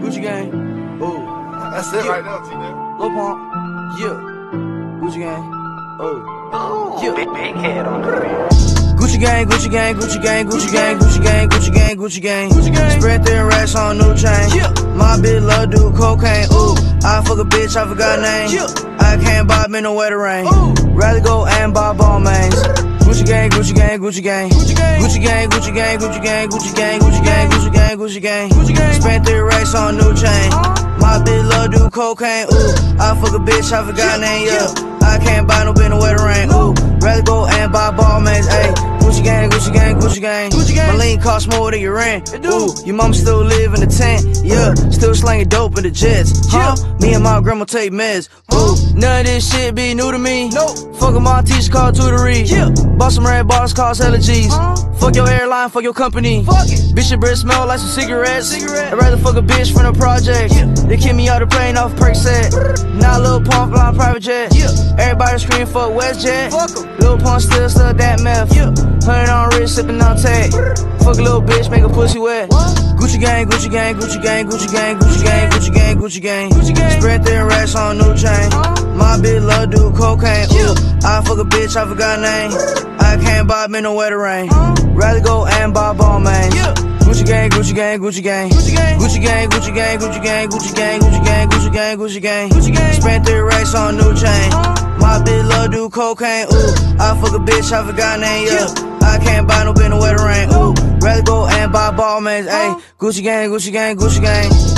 Gucci gang. Oh. That's it yeah. right now, T man. Pump. Yeah. Gucci gang. Oh. oh. Big, big head on the beat. Gucci gang, Gucci gang, Gucci gang, Gucci gang, Gucci gang, Gucci gang, Gucci gang. Gucci gang. Spread their racks on new chain. My bitch love do cocaine. Ooh, I fuck a bitch, I forgot name. I can't buy men no way to rain. Rather go and buy ball gang, Gucci gang, Gucci gang. Gucci gang, Gucci gang, Gucci gang, Gucci gang, Gucci gang, Gucci gang, Gucci gang, Gucci gang. Gucci gang. Spent three racks on new chain. Uh-huh. My bitch love do cocaine. Ooh, I fuck a bitch, I forgot name. Yeah. I can't buy no bin no wetter rain. Ooh, rather go and buy ball Gucci gang, Gucci gang. My lean cost more than your rent. Ooh, your mom still live in the tent. Yeah, still slanging dope in the jets. Huh? Me and my grandma take meds. Ooh, none of this shit be new to me. Nope. Fuck my teacher called tutory. Yeah. Bought some red bars, cause allergies. Fuck your airline, fuck your company. Fuck it. Bitch, your breath smell like some cigarettes. Cigarette. I'd rather fuck a bitch from the project. Yeah. They kick me out the plane off perk set. Now Lil Pump flying private jet. Yeah. Everybody scream fuck WestJet. Fuck 'em. Lil Pump still stuck that meth. Yeah. Hundred on wrist, sipping on tag. Fuck a little bitch, make a pussy wet. Gucci gang, Gucci gang, Gucci gang, Gucci gang, Gucci gang, Gucci gang, Gucci gang. Gucci gang. Spread thin racks on new chain. My bitch love do cocaine. Ooh, I fuck a bitch, I forgot name. I can't buy me no wetter rain. Rather go and buy ball mains. Gucci gang, Gucci gang, Gucci gang. Gucci gang, Gucci gang, Gucci gang, Gucci gang, Gucci gang, Gucci gang, Gucci gang, Gucci gang. Gucci gang. Racks on new chain. My bitch love do cocaine. Ooh, I fuck a bitch, I forgot name. Yeah. I can't buy no bin wetter rain. Ooh, ball. Ayy, Gucci gang, Gucci gang, Gucci gang.